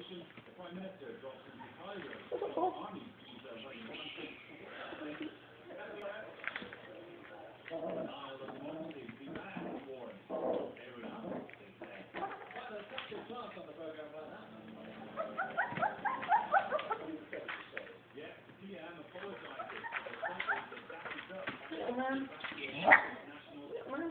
What's that for? Little man. Little man.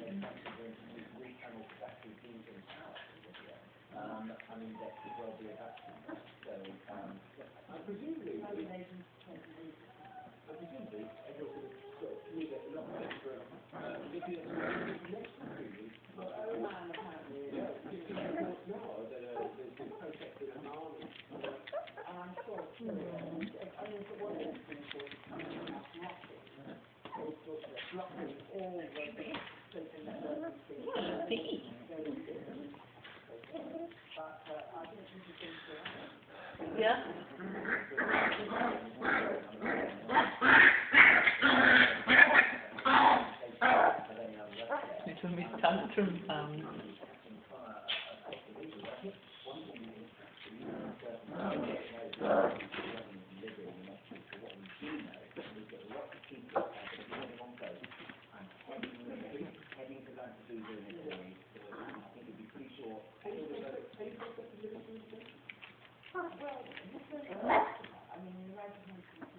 mean. Um, I mean, that could well be a vaccine. So, um, I presumably, I presumably, it was sort of, get lot of extra, uh, if you, next man, apparently, yeah, because of now, that, uh, there's been protests in Amman, and I'm I mean, was coming out it's sort blocking all Yeah, see. Very different. But, uh, I think this is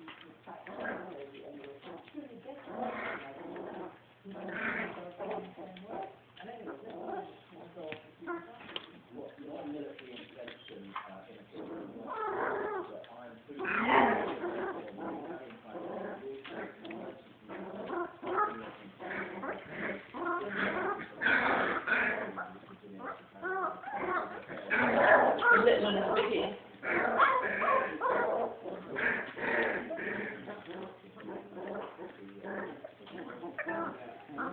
Yeah.